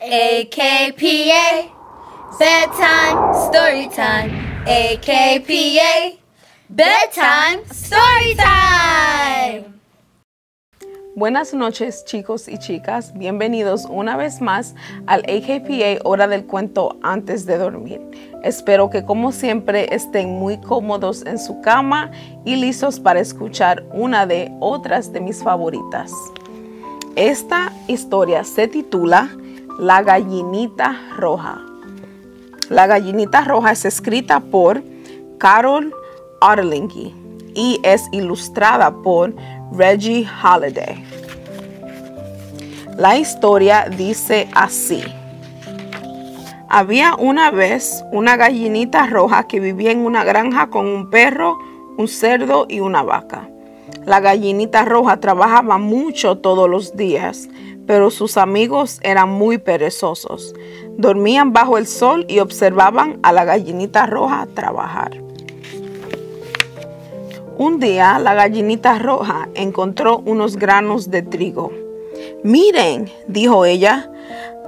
AKPA, bedtime story time. AKPA, bedtime story time. Buenas noches chicos y chicas, bienvenidos una vez más al AKPA Hora del Cuento antes de dormir. Espero que como siempre estén muy cómodos en su cama y listos para escuchar una de otras de mis favoritas. Esta historia se titula la gallinita roja. La gallinita roja es escrita por Carol Ottolenghi y es ilustrada por Reggie Holiday. La historia dice así. Había una vez una gallinita roja que vivía en una granja con un perro, un cerdo y una vaca. La gallinita roja trabajaba mucho todos los días, pero sus amigos eran muy perezosos. Dormían bajo el sol y observaban a la gallinita roja trabajar. Un día la gallinita roja encontró unos granos de trigo. Miren, dijo ella,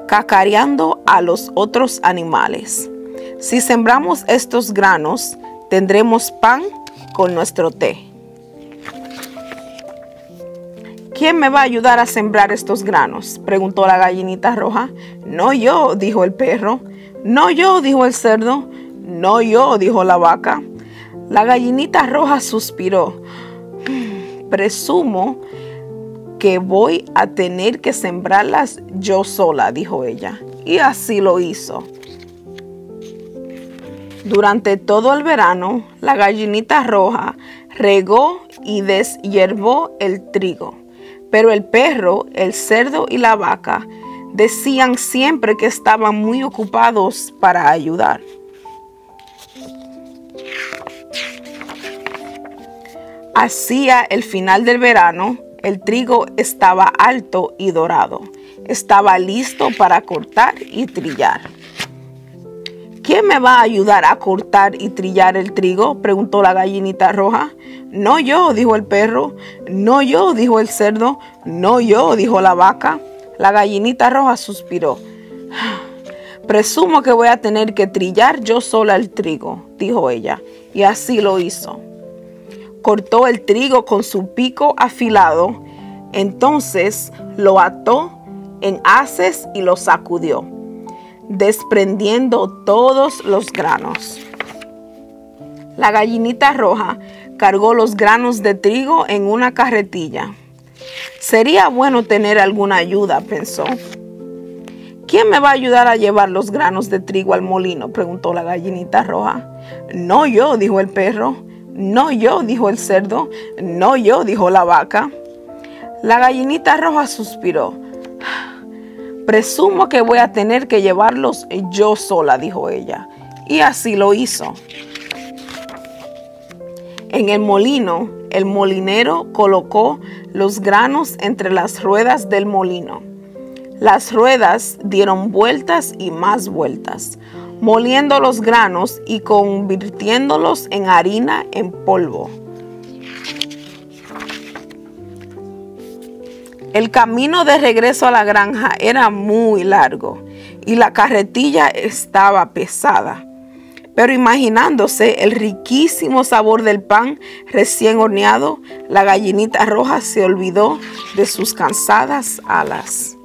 cacareando a los otros animales. Si sembramos estos granos, tendremos pan con nuestro té. ¿Quién me va a ayudar a sembrar estos granos? preguntó la gallinita roja. No yo, dijo el perro. No yo, dijo el cerdo. No yo, dijo la vaca. La gallinita roja suspiró. Presumo que voy a tener que sembrarlas yo sola, dijo ella. Y así lo hizo. Durante todo el verano, la gallinita roja regó y deshiervó el trigo. Pero el perro, el cerdo y la vaca decían siempre que estaban muy ocupados para ayudar. Hacia el final del verano, el trigo estaba alto y dorado. Estaba listo para cortar y trillar. ¿Quién me va a ayudar a cortar y trillar el trigo? preguntó la gallinita roja. No yo, dijo el perro. No yo, dijo el cerdo. No yo, dijo la vaca. La gallinita roja suspiró. Presumo que voy a tener que trillar yo sola el trigo, dijo ella, y así lo hizo. Cortó el trigo con su pico afilado, entonces lo ató en haces y lo sacudió desprendiendo todos los granos. La gallinita roja cargó los granos de trigo en una carretilla. Sería bueno tener alguna ayuda, pensó. ¿Quién me va a ayudar a llevar los granos de trigo al molino? preguntó la gallinita roja. No yo, dijo el perro. No yo, dijo el cerdo. No yo, dijo la vaca. La gallinita roja suspiró. Presumo que voy a tener que llevarlos yo sola, dijo ella. Y así lo hizo. En el molino, el molinero colocó los granos entre las ruedas del molino. Las ruedas dieron vueltas y más vueltas, moliendo los granos y convirtiéndolos en harina en polvo. El camino de regreso a la granja era muy largo y la carretilla estaba pesada. Pero imaginándose el riquísimo sabor del pan recién horneado, la gallinita roja se olvidó de sus cansadas alas.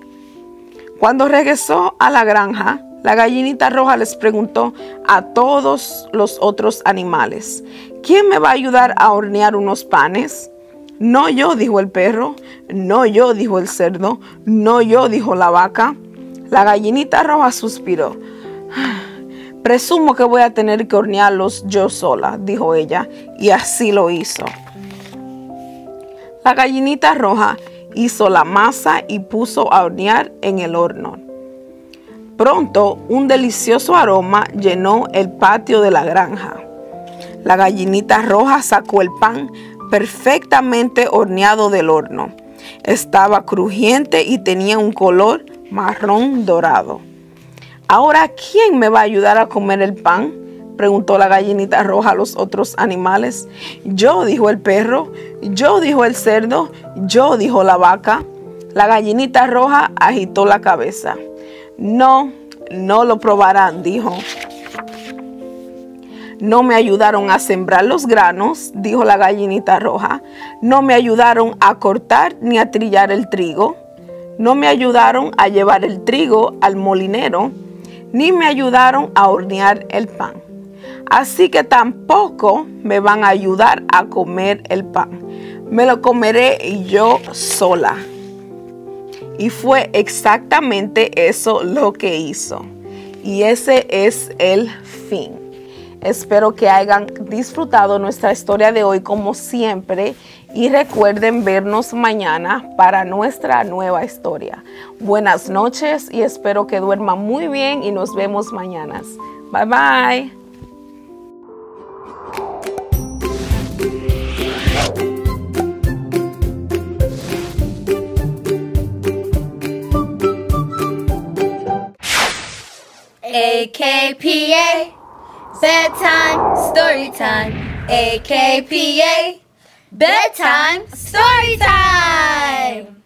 Cuando regresó a la granja, la gallinita roja les preguntó a todos los otros animales, ¿quién me va a ayudar a hornear unos panes? No yo, dijo el perro. No yo, dijo el cerdo. No yo, dijo la vaca. La gallinita roja suspiró. Presumo que voy a tener que hornearlos yo sola, dijo ella, y así lo hizo. La gallinita roja hizo la masa y puso a hornear en el horno. Pronto un delicioso aroma llenó el patio de la granja. La gallinita roja sacó el pan perfectamente horneado del horno. Estaba crujiente y tenía un color marrón dorado. Ahora, ¿quién me va a ayudar a comer el pan? preguntó la gallinita roja a los otros animales. Yo, dijo el perro. Yo, dijo el cerdo. Yo, dijo la vaca. La gallinita roja agitó la cabeza. No, no lo probarán, dijo. No me ayudaron a sembrar los granos, dijo la gallinita roja. No me ayudaron a cortar ni a trillar el trigo. No me ayudaron a llevar el trigo al molinero, ni me ayudaron a hornear el pan. Así que tampoco me van a ayudar a comer el pan. Me lo comeré yo sola. Y fue exactamente eso lo que hizo. Y ese es el fin. Espero que hayan disfrutado nuestra historia de hoy como siempre y recuerden vernos mañana para nuestra nueva historia. Buenas noches y espero que duerman muy bien y nos vemos mañana. Bye bye. AKPA Bedtime Story Time. AKPA Bedtime Story Time.